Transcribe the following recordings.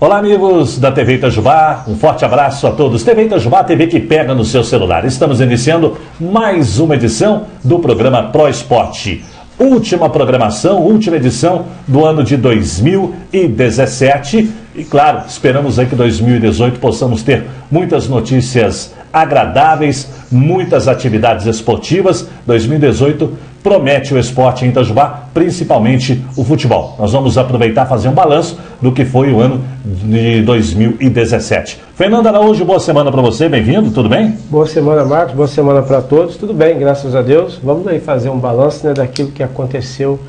Olá, amigos da TV Itajubá, um forte abraço a todos. TV Itajubá, TV que pega no seu celular. Estamos iniciando mais uma edição do programa Pro Esporte. Última programação, última edição do ano de 2017. E claro, esperamos aí que 2018 possamos ter muitas notícias agradáveis, muitas atividades esportivas. 2018 promete o esporte em Itajubá, principalmente o futebol. Nós vamos aproveitar e fazer um balanço do que foi o ano de 2017. Fernando Araújo, boa semana para você, bem-vindo, tudo bem? Boa semana, Marcos, boa semana para todos, tudo bem, graças a Deus. Vamos aí fazer um balanço né, daquilo que aconteceu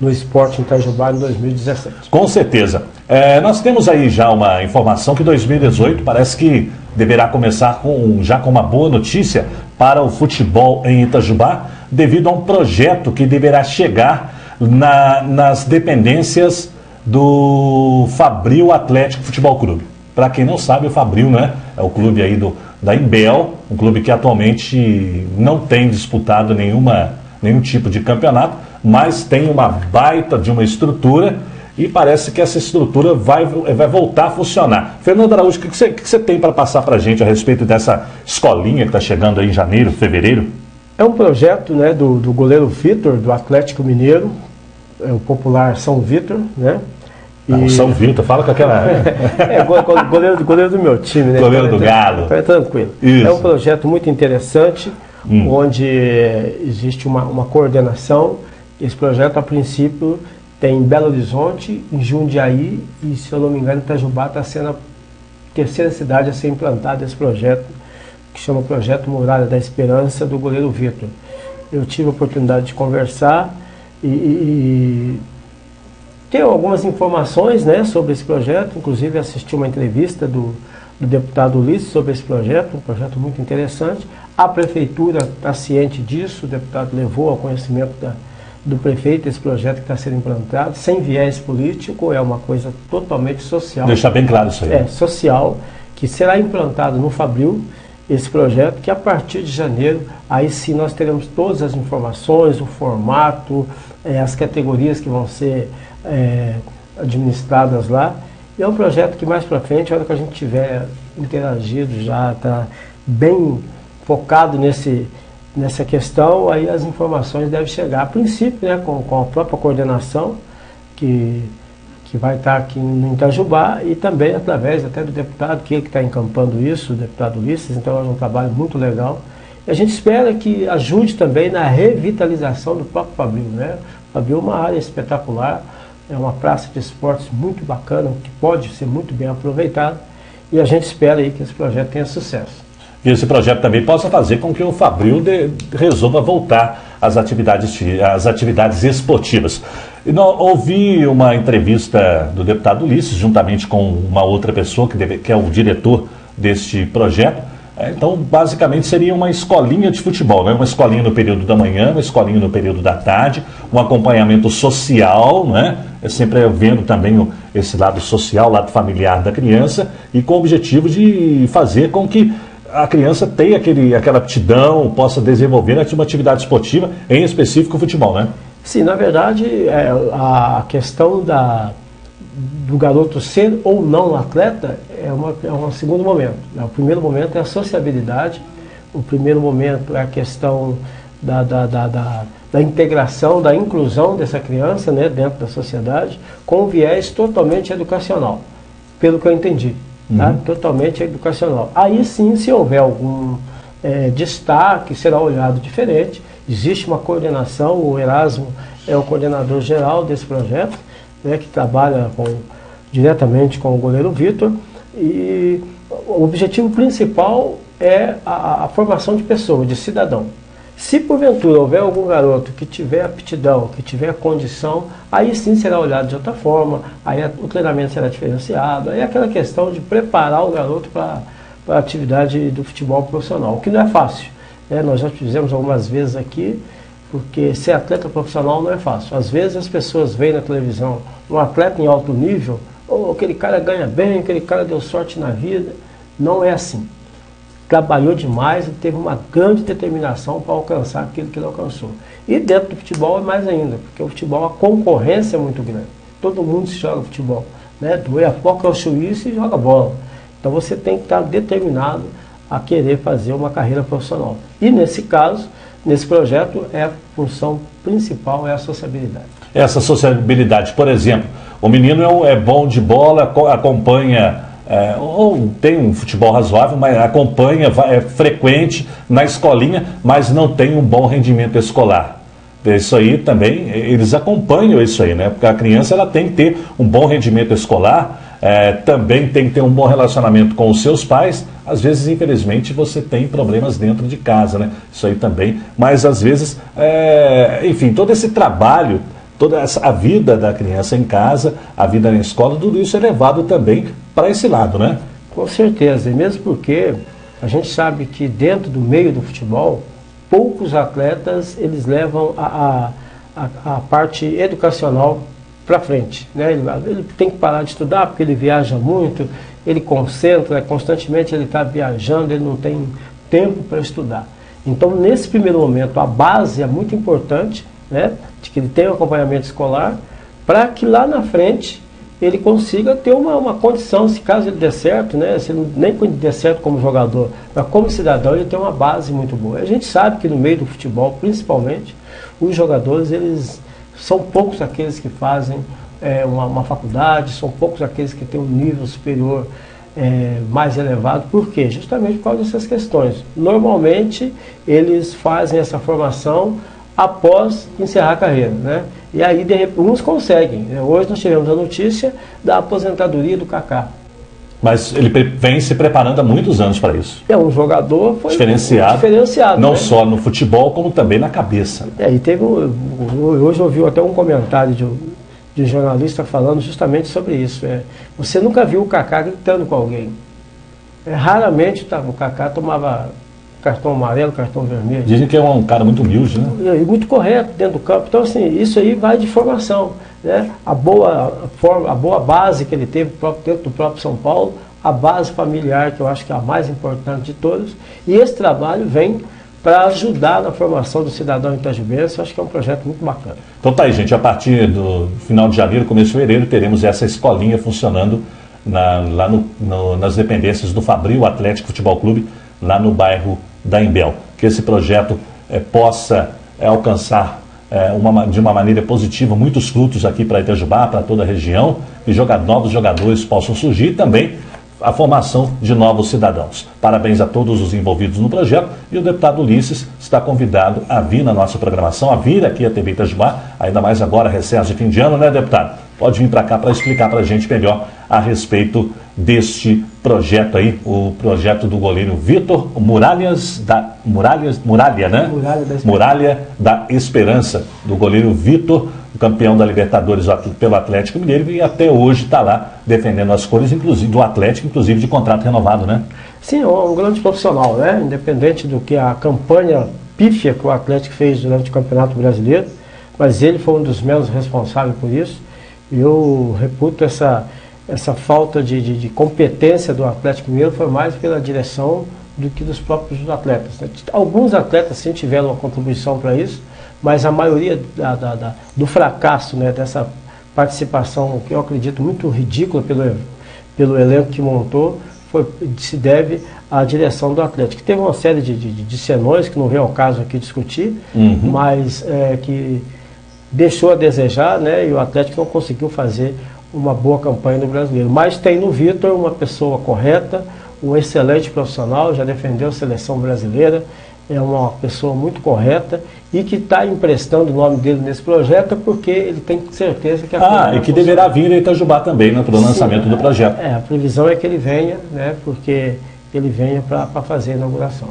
no esporte em Itajubá em 2017. Com certeza. É, nós temos aí já uma informação que 2018 parece que deverá começar com, já com uma boa notícia para o futebol em Itajubá, devido a um projeto que deverá chegar na, nas dependências do Fabril Atlético Futebol Clube. Para quem não sabe, o Fabril né, é o clube aí do, da Imbel, um clube que atualmente não tem disputado nenhuma, nenhum tipo de campeonato, mas tem uma baita de uma estrutura e parece que essa estrutura vai, vai voltar a funcionar. Fernando Araújo, o que você, que você tem para passar para a gente a respeito dessa escolinha que está chegando aí em janeiro, fevereiro? É um projeto né, do, do goleiro Vitor, do Atlético Mineiro, é o popular São Vitor, né? E... Ah, São Vitor, fala com aquela. é, goleiro, goleiro do meu time, né? Goleiro do Galo. É tranquilo. Isso. É um projeto muito interessante, hum. onde existe uma, uma coordenação. Esse projeto, a princípio, tem em Belo Horizonte, Jundiaí e, se eu não me engano, Itajubá está sendo a terceira cidade a ser implantado esse projeto, que chama Projeto Muralha da Esperança, do goleiro Vitor. Eu tive a oportunidade de conversar e, e, e algumas informações né, sobre esse projeto, inclusive assisti uma entrevista do, do deputado Ulisses sobre esse projeto, um projeto muito interessante. A prefeitura está ciente disso, o deputado levou ao conhecimento da, do prefeito esse projeto que está sendo implantado, sem viés político, é uma coisa totalmente social. Deixar bem claro isso aí. É, social, que será implantado no Fabril, esse projeto, que a partir de janeiro, aí sim nós teremos todas as informações, o formato, é, as categorias que vão ser é, administradas lá. E é um projeto que mais para frente, a hora que a gente tiver interagido, já está bem focado nesse, nessa questão, aí as informações devem chegar. A princípio, né, com, com a própria coordenação, que, que vai estar aqui no Itajubá, e também através até do deputado, que é que está encampando isso, o deputado Ulisses, então é um trabalho muito legal. E a gente espera que ajude também na revitalização do próprio Fabio. Né? O Fabio é uma área espetacular, é uma praça de esportes muito bacana, que pode ser muito bem aproveitada, e a gente espera aí que esse projeto tenha sucesso que esse projeto também possa fazer com que o Fabril de, resolva voltar às atividades, às atividades esportivas. Não, ouvi uma entrevista do deputado Ulisses, juntamente com uma outra pessoa, que, deve, que é o diretor deste projeto. É, então, basicamente, seria uma escolinha de futebol, né? uma escolinha no período da manhã, uma escolinha no período da tarde, um acompanhamento social, né? É sempre vendo também esse lado social, lado familiar da criança, e com o objetivo de fazer com que a criança tem aquele, aquela aptidão, possa desenvolver uma atividade esportiva, em específico o futebol, né? Sim, na verdade, é, a questão da, do garoto ser ou não atleta é, uma, é um segundo momento. Né? O primeiro momento é a sociabilidade, o primeiro momento é a questão da, da, da, da, da integração, da inclusão dessa criança né, dentro da sociedade, com um viés totalmente educacional, pelo que eu entendi tá? uhum. totalmente educacional. Aí sim, se houver algum é, destaque, será olhado diferente. Existe uma coordenação, o Erasmo é o coordenador geral desse projeto, né, que trabalha com, diretamente com o goleiro Vitor. E o objetivo principal é a, a formação de pessoas, de cidadão. Se porventura houver algum garoto que tiver aptidão, que tiver condição, aí sim será olhado de outra forma, aí o treinamento será diferenciado, aí é aquela questão de preparar o garoto para a atividade do futebol profissional, o que não é fácil. Né? Nós já fizemos algumas vezes aqui, porque ser atleta profissional não é fácil. Às vezes as pessoas veem na televisão um atleta em alto nível, oh, aquele cara ganha bem, aquele cara deu sorte na vida. Não é assim trabalhou demais e teve uma grande determinação para alcançar aquilo que ele alcançou. E dentro do futebol é mais ainda, porque o futebol, a concorrência é muito grande. Todo mundo se joga futebol. né? do Iapoca ao Chuíço e joga bola. Então você tem que estar determinado a querer fazer uma carreira profissional. E nesse caso, nesse projeto, é a função principal é a sociabilidade. Essa sociabilidade, por exemplo, o menino é, é bom de bola, acompanha é, ou tem um futebol razoável, mas acompanha, é frequente na escolinha, mas não tem um bom rendimento escolar. Isso aí também, eles acompanham isso aí, né? Porque a criança ela tem que ter um bom rendimento escolar, é, também tem que ter um bom relacionamento com os seus pais. Às vezes, infelizmente, você tem problemas dentro de casa, né? Isso aí também. Mas às vezes, é, enfim, todo esse trabalho toda essa, a vida da criança em casa, a vida na escola, tudo isso é levado também para esse lado, né? Com certeza, e mesmo porque a gente sabe que dentro do meio do futebol, poucos atletas eles levam a, a, a, parte educacional para frente. Né? Ele, ele, tem que parar de estudar porque ele viaja muito, ele concentra, constantemente ele está viajando, ele não tem tempo para estudar. Então, nesse primeiro momento, a base é muito importante, né? Que ele tenha um acompanhamento escolar, para que lá na frente ele consiga ter uma, uma condição, se caso ele der certo, né, se ele nem der certo como jogador, mas como cidadão ele tem uma base muito boa. A gente sabe que no meio do futebol, principalmente, os jogadores, eles são poucos aqueles que fazem é, uma, uma, faculdade, são poucos aqueles que têm um nível superior é, mais elevado. Por quê? Justamente por causa dessas questões. Normalmente, eles fazem essa formação após encerrar a carreira. Né? E aí, de repente, uns conseguem. Né? Hoje nós tivemos a notícia da aposentadoria do Kaká. Mas ele vem se preparando há muitos anos para isso. É um jogador diferenciado, diferenciado não né? só no futebol, como também na cabeça. É, e teve hoje eu ouvi até um comentário de um, de um jornalista falando justamente sobre isso. É, você nunca viu o Kaká gritando com alguém. É, raramente tá, o Kaká tomava cartão amarelo, cartão vermelho. Dizem que é um cara muito humilde, né? E muito correto dentro do campo. Então, assim, isso aí vai de formação. Né? A, boa, forma, a boa base que ele teve dentro do próprio São Paulo, a base familiar, que eu acho que é a mais importante de todas. E esse trabalho vem para ajudar na formação do cidadão itajubense. Eu acho que é um projeto muito bacana. Então tá aí, gente. A partir do final de janeiro, começo de fevereiro, teremos essa escolinha funcionando na, lá no, no, nas dependências do Fabril Atlético Futebol Clube, lá no bairro da Embel. Que esse projeto é, possa é, alcançar é, uma, de uma maneira positiva muitos frutos aqui para Itajubá, para toda a região, e jogar, novos jogadores possam surgir também a formação de novos cidadãos. Parabéns a todos os envolvidos no projeto e o deputado Ulisses está convidado a vir na nossa programação, a vir aqui à TV Itajubá, ainda mais agora, recesso de fim de ano, né, deputado? Pode vir para cá para explicar para a gente melhor a respeito deste projeto aí, o projeto do goleiro Vitor Muralhas da Muralhas, Muralha, né? Muralha da, Muralha da Esperança, do goleiro Vitor, campeão da Libertadores pelo Atlético Mineiro e até hoje está lá defendendo as cores inclusive do Atlético, inclusive de contrato renovado, né? Sim, é um grande profissional, né? Independente do que a campanha pífia que o Atlético fez durante o Campeonato Brasileiro, mas ele foi um dos menos responsáveis por isso. Eu reputo essa essa falta de, de, de, competência do Atlético Mineiro foi mais pela direção do que dos próprios atletas. Né? Alguns atletas sim tiveram uma contribuição para isso, mas a maioria da, da, da, do fracasso né, dessa participação, que eu acredito muito ridícula pelo, pelo elenco que montou, foi, se deve à direção do Atlético. Teve uma série de, de, de senões, que não vem ao caso aqui discutir, uhum. mas é, que deixou a desejar, né, e o Atlético não conseguiu fazer uma boa campanha no brasileiro. Mas tem no Vitor uma pessoa correta, um excelente profissional, já defendeu a seleção brasileira, é uma pessoa muito correta e que está emprestando o nome dele nesse projeto porque ele tem certeza que a Ah, e que deverá vir a Itajubá também né, para o lançamento do projeto. É, a previsão é que ele venha, né, porque ele venha para fazer a inauguração.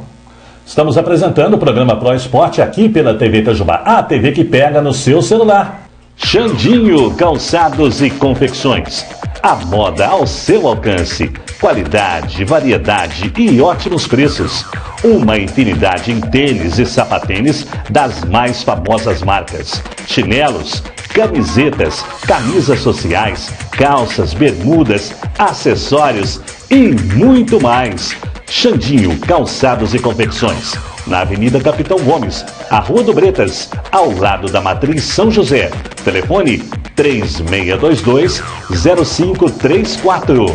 Estamos apresentando o programa Pro Esporte aqui pela TV Itajubá, a TV que pega no seu celular. Xandinho Calçados e Confecções. A moda ao seu alcance. Qualidade, variedade e ótimos preços. Uma infinidade em tênis e sapatênis das mais famosas marcas. Chinelos, camisetas, camisas sociais, calças, bermudas, acessórios e muito mais. Xandinho Calçados e Confecções na Avenida Capitão Gomes, a Rua do Bretas, ao lado da Matriz São José. Telefone 3622 0534.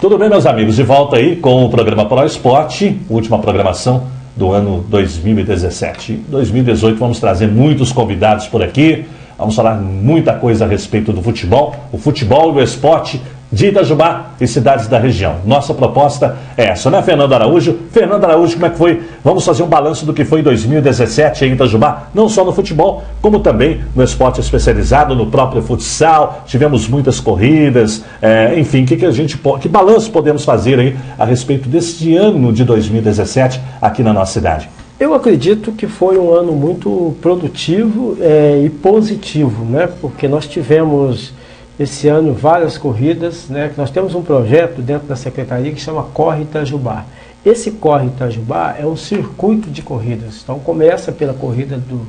Tudo bem, meus amigos? De volta aí com o programa Pro Esporte, última programação do ano 2017. 2018 vamos trazer muitos convidados por aqui, vamos falar muita coisa a respeito do futebol, o futebol e o esporte de Itajubá e cidades da região. Nossa proposta é essa, né, Fernando Araújo? Fernando Araújo, como é que foi? Vamos fazer um balanço do que foi 2017 em Itajubá, não só no futebol, como também no esporte especializado, no próprio futsal. Tivemos muitas corridas, é, enfim, que, que a gente que balanço podemos fazer aí a respeito deste ano de 2017 aqui na nossa cidade? Eu acredito que foi um ano muito produtivo é, e positivo, né? Porque nós tivemos esse ano várias corridas, né? Nós temos um projeto dentro da secretaria que chama Corre Itajubá. Esse Corre Itajubá é um circuito de corridas. Então começa pela corrida do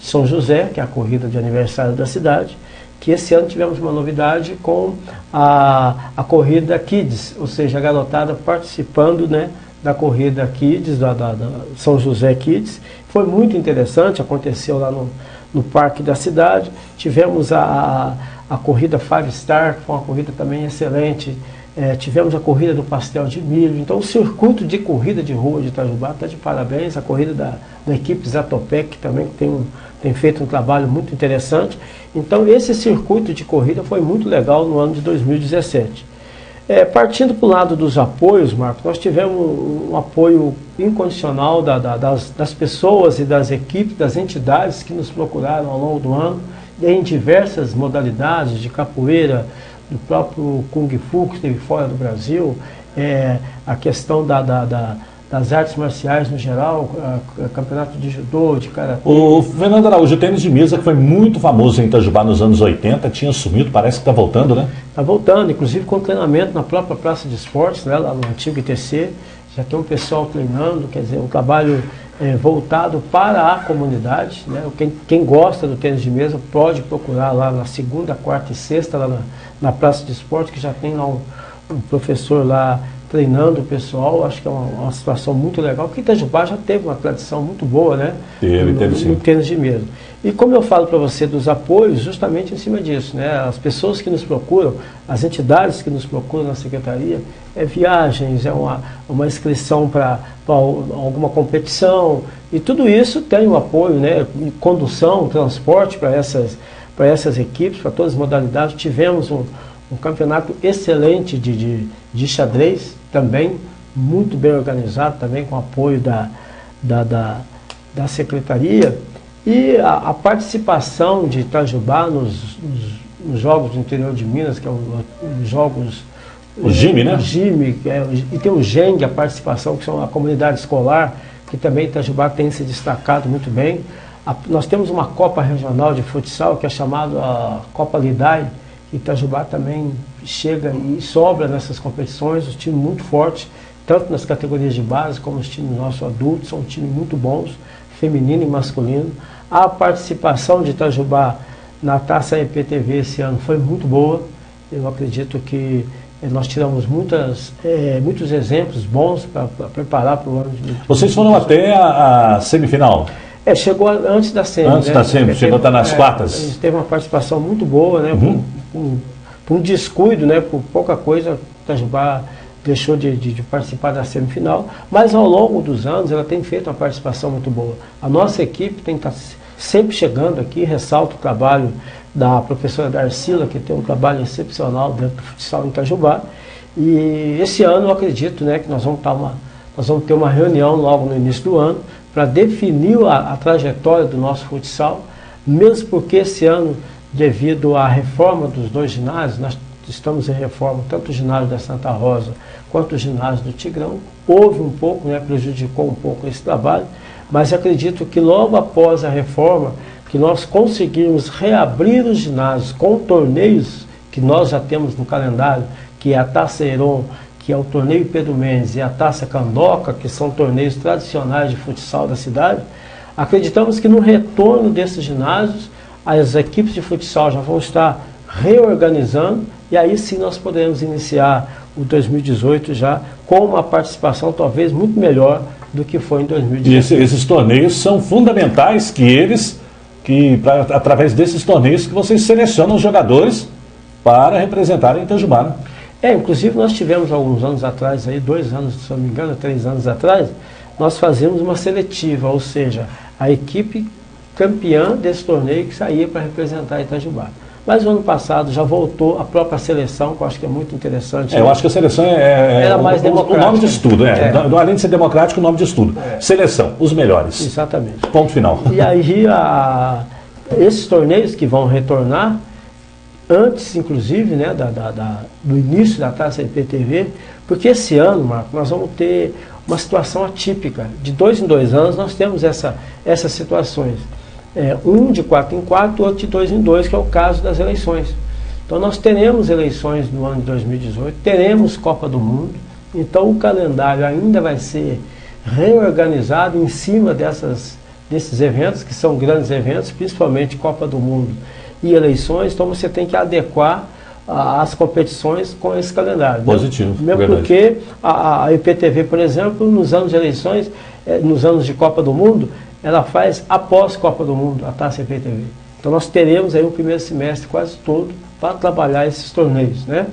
São José, que é a corrida de aniversário da cidade, que esse ano tivemos uma novidade com a, a corrida Kids, ou seja, a garotada participando né, da corrida Kids, da, da, da São José Kids. Foi muito interessante, aconteceu lá no, no parque da cidade. Tivemos a, a corrida Five Star, que foi uma corrida também excelente. É, tivemos a corrida do pastel de milho. Então, o circuito de corrida de rua de Itajubá está de parabéns. A corrida da, da equipe Zatopec também tem, tem feito um trabalho muito interessante. Então, esse circuito de corrida foi muito legal no ano de 2017. É, partindo para o lado dos apoios, Marco, nós tivemos um apoio incondicional da, da, das, das pessoas e das equipes, das entidades que nos procuraram ao longo do ano em diversas modalidades de capoeira, do próprio Kung Fu que esteve fora do Brasil, é, a questão da, da, da, das artes marciais no geral, a, a campeonato de judô, de karatê. O Fernando Araújo, o tênis de mesa que foi muito famoso em Itajubá nos anos 80, tinha sumido, parece que está voltando, né? Está voltando, inclusive com treinamento na própria Praça de Esportes, né, lá no antigo ITC, já tem um pessoal treinando, quer dizer, um trabalho é, voltado para a comunidade. Né? Quem, quem, gosta do tênis de mesa pode procurar lá na segunda, quarta e sexta, lá na, na Praça de Esporte, que já tem lá um, um professor lá treinando o pessoal, acho que é uma, uma, situação muito legal, porque Itajubá já teve uma tradição muito boa, né? Teve, teve sim. no tênis de mesa. E como eu falo para você dos apoios, justamente em cima disso, né? As pessoas que nos procuram, as entidades que nos procuram na secretaria, é viagens, é uma, uma inscrição para alguma competição, e tudo isso tem o um apoio, né? Condução, transporte para essas, essas equipes, para todas as modalidades. Tivemos um, um campeonato excelente de, de, de xadrez, também muito bem organizado, também com apoio da, da, da, da secretaria. E a, a, participação de Itajubá nos, nos, nos, Jogos do Interior de Minas, que é os Jogos. O GIME, né? O GIME, é, e tem o GENG, a participação, que são a comunidade escolar, que também Itajubá tem se destacado muito bem. A, nós temos uma Copa Regional de Futsal, que é chamada Copa Lidai, Itajubá também chega e sobra nessas competições, os times muito fortes, tanto nas categorias de base como os times nossos adultos, são times muito bons, feminino e masculino. A participação de Itajubá na Taça EPTV esse ano foi muito boa. Eu acredito que eh, nós tiramos muitas, é, muitos exemplos bons para preparar para o ano de Vocês foram até a, a semifinal? É, chegou antes da semi. Antes né? da semi, chegou a estar nas é, quartas. A gente teve uma participação muito boa, né? Uhum. Um descuido, né? Por pouca coisa, Itajubá deixou de, de, de, participar da semifinal, mas ao longo dos anos ela tem feito uma participação muito boa. A nossa equipe tem estar tá sempre chegando aqui, ressalto o trabalho da professora Darcila, que tem um trabalho excepcional dentro do futsal em Itajubá. E esse ano eu acredito né, que nós vamos, estar tá uma, nós vamos ter uma reunião logo no início do ano para definir a, a trajetória do nosso futsal, mesmo porque esse ano, devido à reforma dos dois ginásios, nós estamos em reforma, tanto o ginásio da Santa Rosa quanto o ginásio do Tigrão. Houve um pouco, né, prejudicou um pouco esse trabalho, mas acredito que logo após a reforma, que nós conseguimos reabrir os ginásios com torneios que nós já temos no calendário, que é a Taça Heron, que é o torneio Pedro Mendes, e a Taça Candoca, que são torneios tradicionais de futsal da cidade, acreditamos que no retorno desses ginásios, as equipes de futsal já vão estar reorganizando e aí sim nós podemos iniciar o 2018 já com uma participação talvez muito melhor do que foi em 2018. E esse, esses torneios são fundamentais que eles, que pra, através desses torneios que vocês selecionam os jogadores para representarem Itajubá. Né? É, inclusive nós tivemos alguns anos atrás, aí, dois anos, se não me engano, três anos atrás, nós fazíamos uma seletiva, ou seja, a equipe campeã desse torneio que saía para representar Itajubá. Mas o ano passado já voltou a própria seleção, que eu acho que é muito interessante. É, eu acho que a seleção é, é Era mais o, o nome de estudo, é. é. Além de ser democrático, o nome de estudo. É. Seleção, os melhores. Exatamente. Ponto final. E aí, a, esses torneios que vão retornar, antes, inclusive, né, da, da, da, do início da taça IPTV, porque esse ano, Marco, nós vamos ter uma situação atípica. De dois em dois anos, nós temos essa, essas situações é, um de quatro em quatro, outro de dois em dois, que é o caso das eleições. Então nós teremos eleições no ano de 2018, teremos Copa do Mundo, então o calendário ainda vai ser reorganizado em cima dessas, desses eventos, que são grandes eventos, principalmente Copa do Mundo e eleições, então você tem que adequar as competições com esse calendário. Positivo. Mesmo verdade. porque a, a IPTV, por exemplo, nos anos de eleições, eh, nos anos de Copa do Mundo, ela faz após Copa do Mundo, a Taça IPTV. Então nós teremos aí o primeiro semestre quase todo para trabalhar esses torneios, né?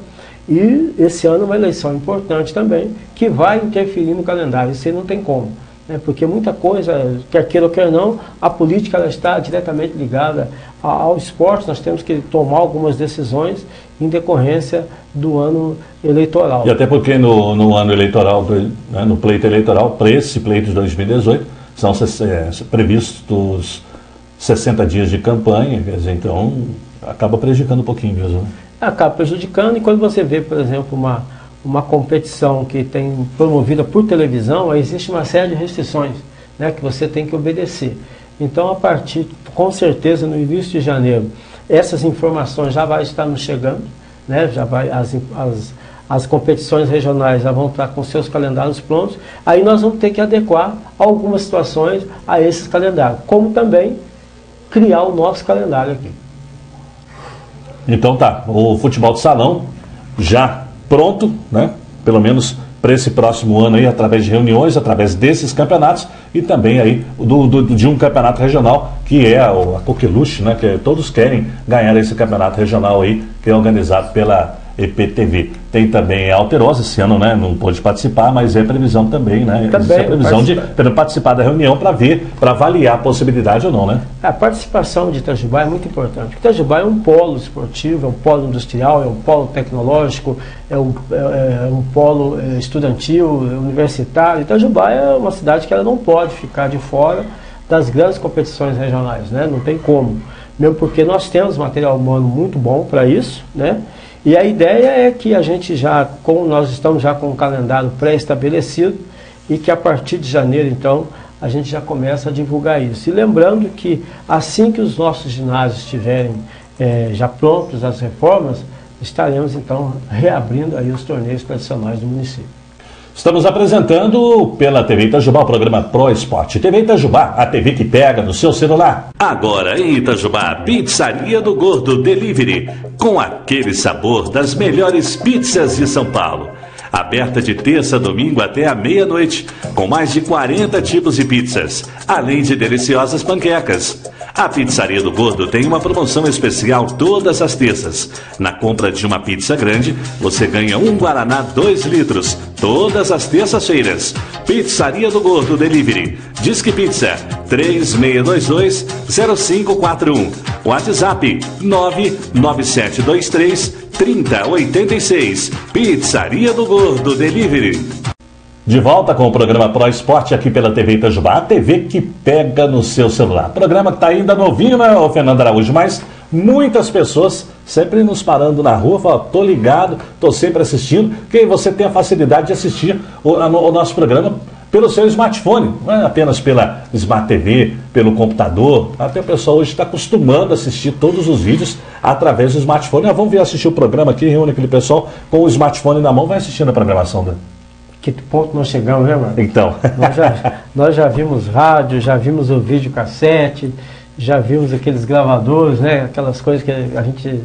E esse ano uma eleição importante também, que vai interferir no calendário, isso aí não tem como. Né? Porque muita coisa, quer queira ou quer não, a política está diretamente ligada ao esporte, nós temos que tomar algumas decisões em decorrência do ano eleitoral. E até porque no, no ano eleitoral, né, no pleito eleitoral, para esse pleito de 2018, são é, previstos 60 dias de campanha, quer dizer, então acaba prejudicando um pouquinho mesmo. Né? Acaba prejudicando e quando você vê, por exemplo, uma, uma competição que tem promovida por televisão, existe uma série de restrições né, que você tem que obedecer. Então, a partir, com certeza, no início de janeiro, essas informações já vai estar nos chegando, né, já vai, as, as as competições regionais já vão estar com seus calendários prontos, aí nós vamos ter que adequar algumas situações a esses calendários, como também criar o nosso calendário aqui. Então tá, o futebol de salão já pronto, né? Pelo menos para esse próximo ano aí, através de reuniões, através desses campeonatos e também aí do, do de um campeonato regional que é a, a Coqueluche, né? Que todos querem ganhar esse campeonato regional aí, que é organizado pela EPTV. Tem também a Alterosa, esse ano né, não pôde participar, mas é previsão também, né? Também, é previsão de participar da reunião para ver, para avaliar a possibilidade ou não, né? A participação de Itajubá é muito importante. Itajubá é um polo esportivo, é um polo industrial, é um polo tecnológico, é um, é, é um polo é, estudantil, é universitário. Itajubá é uma cidade que ela não pode ficar de fora das grandes competições regionais, né? Não tem como. Mesmo porque nós temos material humano muito bom para isso, né? E a ideia é que a gente já, com, nós estamos já com um calendário pré-estabelecido e que a partir de janeiro, então, a gente já começa a divulgar isso. E lembrando que assim que os nossos ginásios estiverem é, já prontos as reformas, estaremos então reabrindo aí os torneios tradicionais do município. Estamos apresentando pela TV Itajubá o programa Pro Esporte. TV Itajubá, a TV que pega no seu celular. Agora em Itajubá, Pizzaria do Gordo Delivery, com aquele sabor das melhores pizzas de São Paulo. Aberta de terça a domingo até a meia-noite, com mais de 40 tipos de pizzas, além de deliciosas panquecas. A Pizzaria do Gordo tem uma promoção especial todas as terças. Na compra de uma pizza grande, você ganha um Guaraná 2 litros, todas as terças-feiras. Pizzaria do Gordo Delivery. Disque Pizza 3622-0541. WhatsApp 99723 3086. Pizzaria do Gordo Delivery. De volta com o programa Pro Esporte aqui pela TV Itajubá, a TV que pega no seu celular. Programa que está ainda novinho, né, Fernando Araújo? Mas muitas pessoas sempre nos parando na rua, falam, tô ligado, tô sempre assistindo, que você tem a facilidade de assistir o, o nosso programa pelo seu smartphone, não é apenas pela Smart TV, pelo computador. Até o pessoal hoje está acostumando a assistir todos os vídeos através do smartphone. Ah, vamos ver assistir o programa aqui, reúne aquele pessoal com o smartphone na mão, vai assistindo a programação da que ponto nós chegamos, né, mano? Então. Nós já, nós já vimos rádio, já vimos o vídeo cassete, já vimos aqueles gravadores, né? Aquelas coisas que a gente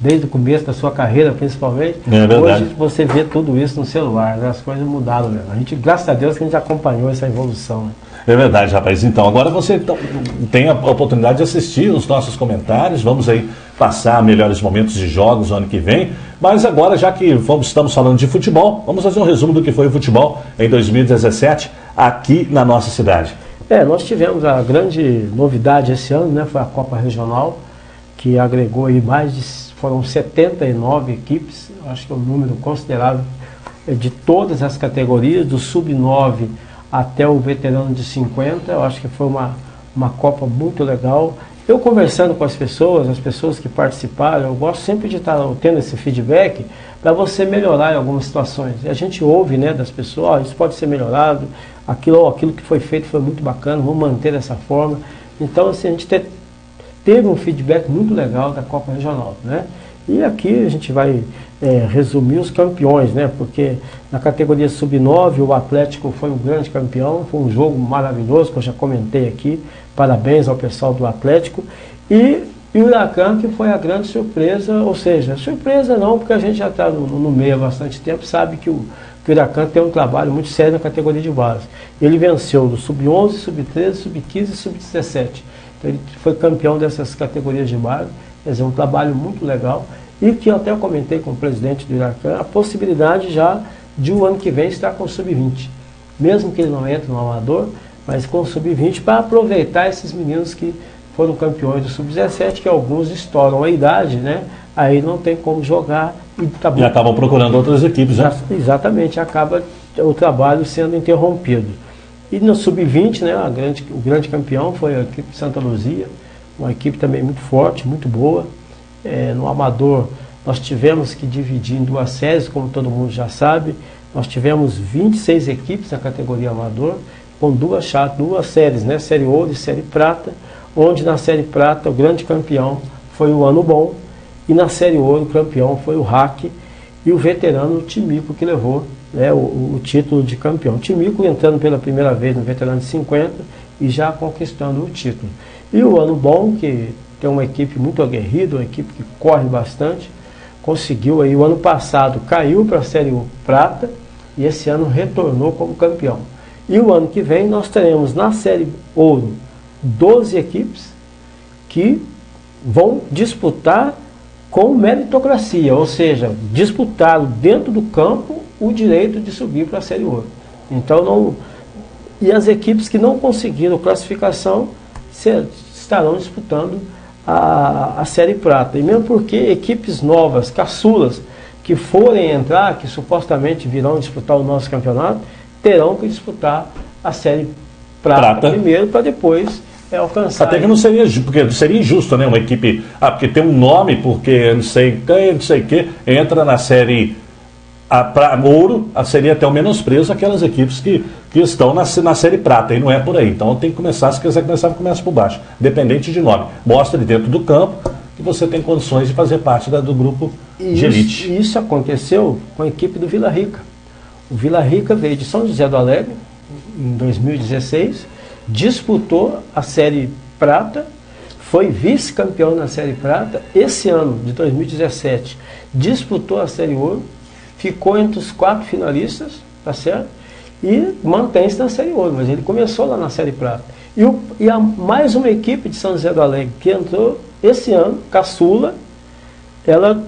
desde o começo da sua carreira, principalmente. É. Hoje você vê tudo isso no celular, né? as coisas mudaram mesmo. A gente, graças a Deus, que a gente acompanhou essa evolução. Né? É verdade, rapaz. Então, agora você tem a oportunidade de assistir os nossos comentários. Vamos aí passar melhores momentos de jogos no ano que vem. Mas agora, já que vamos, estamos falando de futebol, vamos fazer um resumo do que foi o futebol em 2017 aqui na nossa cidade. É, nós tivemos a grande novidade esse ano, né? Foi a Copa Regional, que agregou aí mais de. foram 79 equipes, acho que é um número considerável é, de todas as categorias, do sub-9 até o veterano de 50. Eu acho que foi uma, uma Copa muito legal. Eu conversando com as pessoas, as pessoas que participaram, eu gosto sempre de estar tendo esse feedback para você melhorar em algumas situações. E a gente ouve né, das pessoas, oh, isso pode ser melhorado, aquilo, aquilo que foi feito foi muito bacana, vamos manter dessa forma. Então, assim, a gente te, teve um feedback muito legal da Copa Regional. Né? E aqui a gente vai é, resumir os campeões, né? Porque na categoria sub-9 o Atlético foi um grande campeão, foi um jogo maravilhoso que eu já comentei aqui. Parabéns ao pessoal do Atlético. E o Huracan que foi a grande surpresa, ou seja, surpresa não, porque a gente já está no, no, meio há bastante tempo, sabe que o, que o Huracan tem um trabalho muito sério na categoria de base. Ele venceu do sub-11, sub-13, sub-15 e sub-17. Então ele foi campeão dessas categorias de base. Quer dizer, um trabalho muito legal e que eu até comentei com o presidente do Iracan, a possibilidade já de o ano que vem estar com o sub-20. Mesmo que ele não entre no amador, mas com o sub-20 para aproveitar esses meninos que foram campeões do sub-17, que alguns estouram a idade, né? Aí não tem como jogar e, acabou, e acabam procurando outras equipes, né? Exatamente, acaba o trabalho sendo interrompido. E no sub-20, né, grande, o grande campeão foi a equipe de Santa Luzia, uma equipe também muito forte, muito boa, é, no Amador, nós tivemos que dividir em duas séries, como todo mundo já sabe. Nós tivemos 26 equipes na categoria Amador, com duas, duas séries, né? Série Ouro e Série Prata, onde na Série Prata o grande campeão foi o Ano Bom, e na Série Ouro o campeão foi o Hack, e o veterano o Timico que levou né, o, o, título de campeão. O Timico entrando pela primeira vez no veterano de 50 e já conquistando o título. E o Ano Bom, que tem uma equipe muito aguerrida, uma equipe que corre bastante. Conseguiu aí, o ano passado caiu para a Série Prata e esse ano retornou como campeão. E o ano que vem nós teremos na Série Ouro 12 equipes que vão disputar com meritocracia, ou seja, disputaram dentro do campo o direito de subir para a Série Ouro. Então não. E as equipes que não conseguiram classificação estarão disputando a, a Série Prata. E mesmo porque equipes novas, caçulas, que forem entrar, que supostamente virão disputar o nosso campeonato, terão que disputar a Série Prata, Prata. primeiro, para depois é, alcançar. Até que não seria, porque seria injusto, né? Uma equipe, ah, porque tem um nome, porque não sei quem, não sei o que, entra na Série a, pra, ouro seria até o menosprezo aquelas equipes que, que estão na, na Série Prata, e não é por aí. Então tem que começar, se quiser começar, começa por baixo, dependente de nome. Mostre dentro do campo que você tem condições de fazer parte da, do grupo isso, de elite. Isso aconteceu com a equipe do Vila Rica. O Vila Rica veio de São José do Alegre, em 2016, disputou a Série Prata, foi vice-campeão na Série Prata. Esse ano, de 2017, disputou a Série Ouro ficou entre os quatro finalistas, tá certo? E mantém-se na Série Ouro, mas ele começou lá na Série Prata. E, o, e a, mais uma equipe de São José do Alegre, que entrou esse ano, Caçula, ela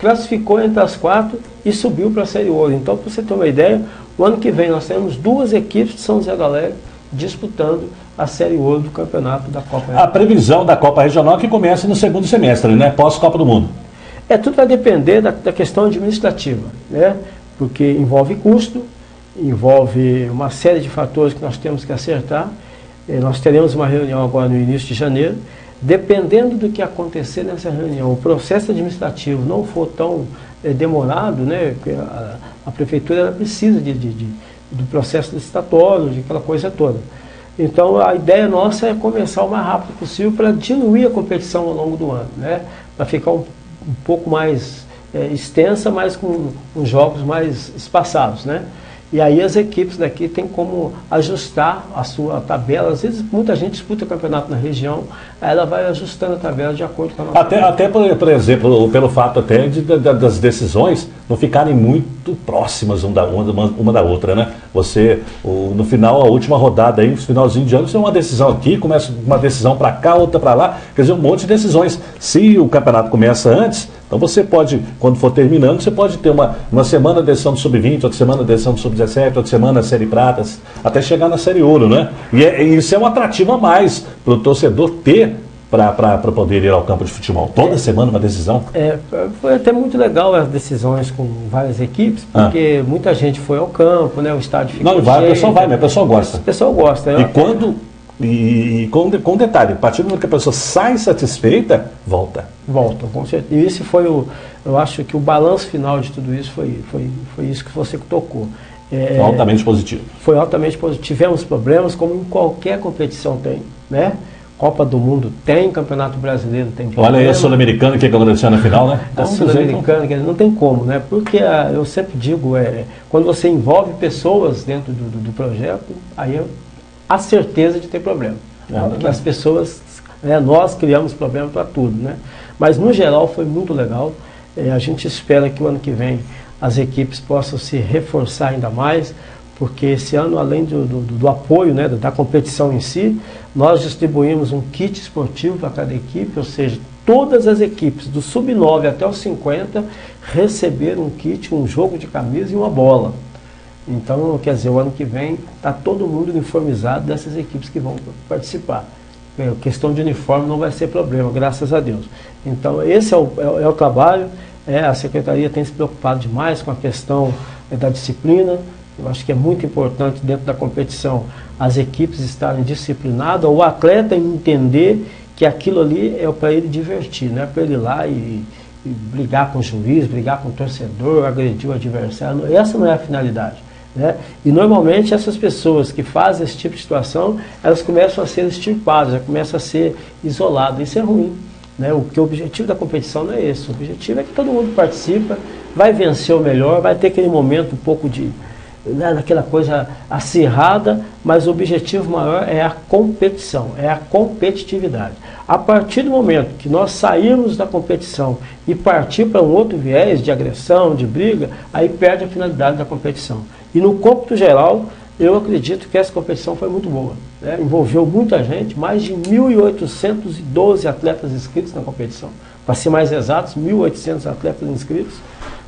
classificou entre as quatro e subiu para a Série Ouro. Então, para você ter uma ideia, o ano que vem nós temos duas equipes de São José do Alegre disputando a Série Ouro do campeonato da Copa Regional. A previsão da Copa Regional que começa no segundo semestre, né? Pós-Copa do Mundo. É, tudo vai depender da, da questão administrativa, né? porque envolve custo, envolve uma série de fatores que nós temos que acertar. Eh, nós teremos uma reunião agora no início de janeiro. Dependendo do que acontecer nessa reunião, o processo administrativo não for tão é, demorado, né? A, a prefeitura precisa de, de, de, do processo licitatório, de aquela coisa toda. Então a ideia nossa é começar o mais rápido possível para diluir a competição ao longo do ano, né? para ficar um um pouco mais é, extensa, mas com, com, jogos mais espaçados, né? E aí as equipes daqui têm como ajustar a sua tabela. Às vezes muita gente disputa campeonato na região, ela vai ajustando a tabela de acordo com a nossa. Até, até por, por exemplo, pelo fato até de, de, das decisões não ficarem muito próximas uma da, uma, uma da outra, né? Você, o, no final, a última rodada aí, no finalzinho de ano, você tem uma decisão aqui, começa uma decisão para cá, outra para lá, quer dizer, um monte de decisões. Se o campeonato começa antes, então você pode, quando for terminando, você pode ter uma, uma semana de decisão do sub-20, outra semana de decisão do sub-17, outra semana série pratas, até chegar na série ouro, né? E, é, e isso é um atrativo a mais para o torcedor ter para poder ir ao campo de futebol. Toda é, semana uma decisão? É, foi até muito legal as decisões com várias equipes, ah. porque ah. muita gente foi ao campo, né? O estádio ficou Não, vai, cheio, o pessoal vai, mas o pessoal gosta. O pessoal gosta. E quando e, com, com detalhe, a partir do momento que a pessoa sai satisfeita, volta. Volta, com certeza. E esse foi o, eu acho que o balanço final de tudo isso foi, foi, foi isso que você tocou. É, foi altamente positivo. Foi altamente positivo. Tivemos problemas, como em qualquer competição tem, né? Copa do Mundo tem, Campeonato Brasileiro tem. Problema. Olha aí a Sul-Americana que aconteceu na final, né? A Sul-Americana, não tem como, né? Porque a, eu sempre digo, é, quando você envolve pessoas dentro do, do, do projeto, aí eu a certeza de ter problema. É, as pessoas, né, nós criamos problema para tudo, né? Mas no geral foi muito legal. É, a gente espera que o ano que vem as equipes possam se reforçar ainda mais, porque esse ano, além do, do, do apoio né, da competição em si, nós distribuímos um kit esportivo para cada equipe, ou seja, todas as equipes, do sub-9 até os 50, receberam um kit, um jogo de camisa e uma bola. Então, quer dizer, o ano que vem está todo mundo uniformizado dessas equipes que vão participar. É, questão de uniforme não vai ser problema, graças a Deus. Então, esse é o, é, é o trabalho. É, a Secretaria tem se preocupado demais com a questão é, da disciplina. Eu acho que é muito importante dentro da competição as equipes estarem disciplinadas, o atleta entender que aquilo ali é para ele divertir, não é para ele ir lá e, e brigar com o juiz, brigar com o torcedor, agredir o adversário. Essa não é a finalidade. Né? E normalmente essas pessoas que fazem esse tipo de situação, elas começam a ser extirpadas, já começam a ser isoladas. Isso é ruim. Né? O que o objetivo da competição não é esse. O objetivo é que todo mundo participa, vai vencer o melhor, vai ter aquele momento um pouco de né, daquela coisa acirrada, mas o objetivo maior é a competição, é a competitividade. A partir do momento que nós sairmos da competição e partir para um outro viés de agressão, de briga, aí perde a finalidade da competição. E no cômputo geral, eu acredito que essa competição foi muito boa. Né? Envolveu muita gente, mais de 1.812 atletas inscritos na competição. Para ser mais exatos, 1.800 atletas inscritos,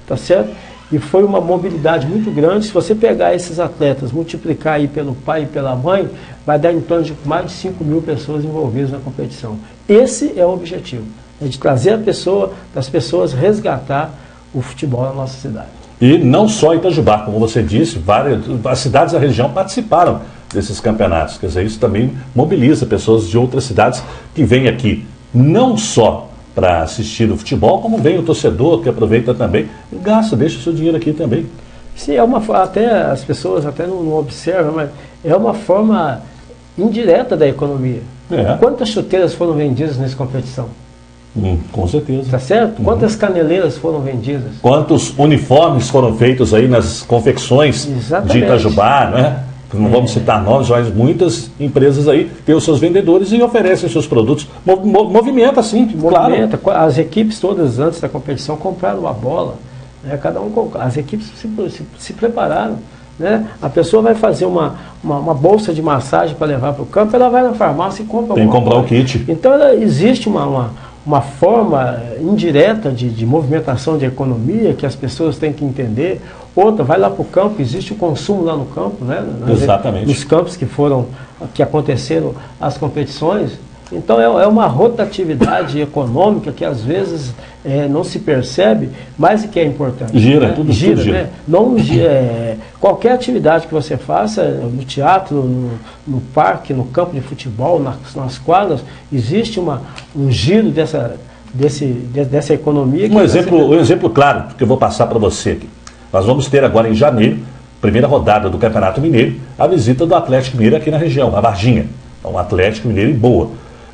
tá certo? E foi uma mobilidade muito grande. Se você pegar esses atletas, multiplicar aí pelo pai e pela mãe, vai dar em torno de mais de 5 mil pessoas envolvidas na competição. Esse é o objetivo, é de trazer a pessoa, das pessoas resgatar o futebol na nossa cidade. E não só Itajubá, como você disse, várias as cidades da região participaram desses campeonatos. Quer dizer, isso também mobiliza pessoas de outras cidades que vêm aqui, não só para assistir o futebol, como vem o torcedor que aproveita também e gasta, deixa o seu dinheiro aqui também. Sim, é uma até as pessoas até não, não observam, mas é uma forma indireta da economia. É. Quantas chuteiras foram vendidas nessa competição? Hum, com certeza. Tá certo? Uhum. Quantas caneleiras foram vendidas? Quantos uniformes foram feitos aí nas confecções Exatamente. de Itajubá, né? Não vamos é. citar nomes, mas muitas empresas aí têm os seus vendedores e oferecem seus produtos. Movimenta, sim, Movimenta. claro. As equipes todas antes da competição compraram a bola. Né? Cada um, as equipes se, se, se prepararam. Né? A pessoa vai fazer uma, uma, uma bolsa de massagem para levar para o campo, ela vai na farmácia e compra Tem que comprar o kit. Então ela, existe uma, uma uma forma indireta de, de, movimentação de economia que as pessoas têm que entender. Outra, vai lá para o campo, existe o consumo lá no campo, né? Exatamente. Nos campos que foram, que aconteceram as competições. Então é, é uma rotatividade econômica que às vezes é, não se percebe, mas que é importante. Gira, né? tudo gira. Tudo gira. Né? Não, é, qualquer atividade que você faça, no teatro, no, no parque, no campo de futebol, nas, nas quadras, existe uma, um giro dessa, desse, dessa economia. Um exemplo, você... um exemplo claro que eu vou passar para você aqui. Nós vamos ter agora em janeiro, primeira rodada do Campeonato Mineiro, a visita do Atlético Mineiro aqui na região, a Varginha. Então, um Atlético Mineiro em boa.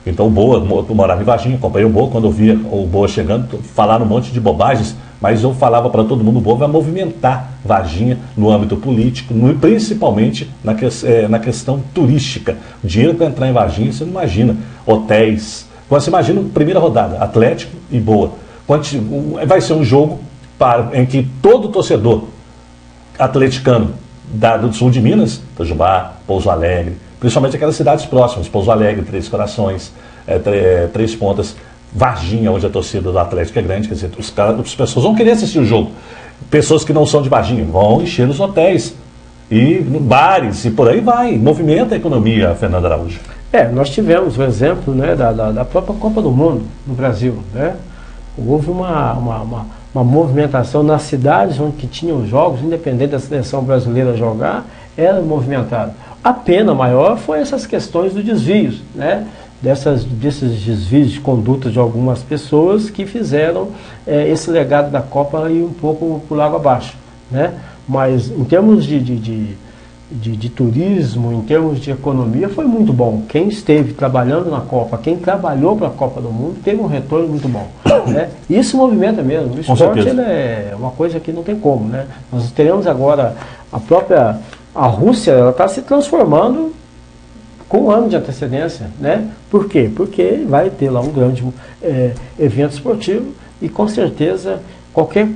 Então o Boa, eu morava em Varginha, acompanhei o Boa, quando eu via o Boa chegando, falaram um monte de bobagens mas eu falava para todo mundo, o povo vai movimentar Varginha no âmbito político, no, principalmente na, que, é, na questão turística. O dinheiro para entrar em Varginha, você não imagina. Hotéis. Quando você imagina, primeira rodada, Atlético e Boa. Vai ser um jogo para, em que todo torcedor atleticano da, do sul de Minas, Itajubá, Pouso Alegre, principalmente aquelas cidades próximas, Pouso Alegre, Três Corações, é, Três Pontas, Varginha, onde a torcida do Atlético é grande, quer dizer, os caras, as pessoas vão querer assistir o jogo. Pessoas que não são de Varginha vão encher os hotéis e bares e por aí vai. Movimenta a economia, Fernando Araújo. É, nós tivemos o exemplo né, da, da, da, própria Copa do Mundo no Brasil. Né? Houve uma, uma, uma, uma movimentação nas cidades onde que tinham jogos, independente da seleção brasileira jogar, era movimentado. A pena maior foi essas questões dos desvios, né? dessas, desses desvios de conduta de algumas pessoas que fizeram é, esse legado da Copa ir um pouco por água abaixo. Né? Mas em termos de, de, de, de, de turismo, em termos de economia, foi muito bom. Quem esteve trabalhando na Copa, quem trabalhou para a Copa do Mundo, teve um retorno muito bom. Né? Isso movimenta mesmo. O esporte é uma coisa que não tem como. Né? Nós teremos agora a própria. A Rússia está se transformando com um ano de antecedência, né? Por quê? Porque vai ter lá um grande é, evento esportivo e com certeza qualquer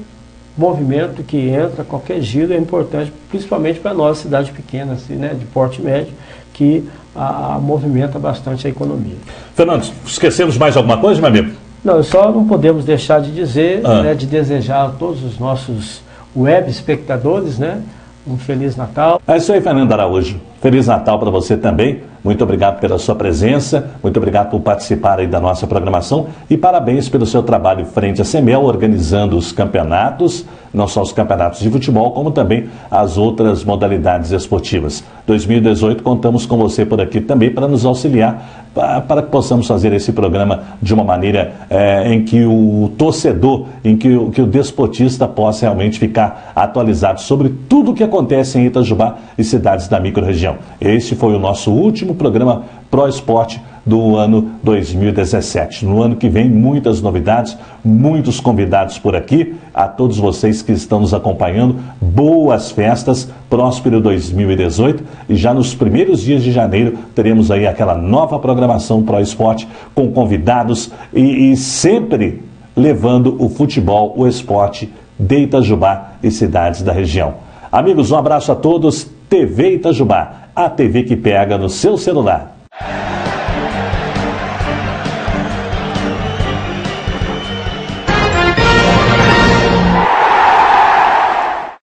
movimento que entra, qualquer giro é importante, principalmente para nós, cidade pequena, assim, né, de porte médio, que a, a movimenta bastante a economia. Fernando, esquecemos mais alguma coisa, meu amigo? Não, só não podemos deixar de dizer, ah. né, de desejar a todos os nossos web espectadores, né, um Feliz Natal. É isso aí, Fernando Araújo. Feliz Natal para você também. Muito obrigado pela sua presença, muito obrigado por participar aí da nossa programação e parabéns pelo seu trabalho frente à CEMEL, organizando os campeonatos, não só os campeonatos de futebol, como também as outras modalidades esportivas. 2018 contamos com você por aqui também para nos auxiliar, para que possamos fazer esse programa de uma maneira é, em que o torcedor, em que o, que o despotista possa realmente ficar atualizado sobre tudo o que acontece em Itajubá e cidades da microrregião. Este foi o nosso último programa Pro Esporte do ano 2017. No ano que vem, muitas novidades, muitos convidados por aqui. A todos vocês que estão nos acompanhando, boas festas, próspero 2018. E já nos primeiros dias de janeiro teremos aí aquela nova programação Pro Esporte com convidados e, e sempre levando o futebol, o esporte de Itajubá e cidades da região. Amigos, um abraço a todos. TV Itajubá, a TV que pega no seu celular.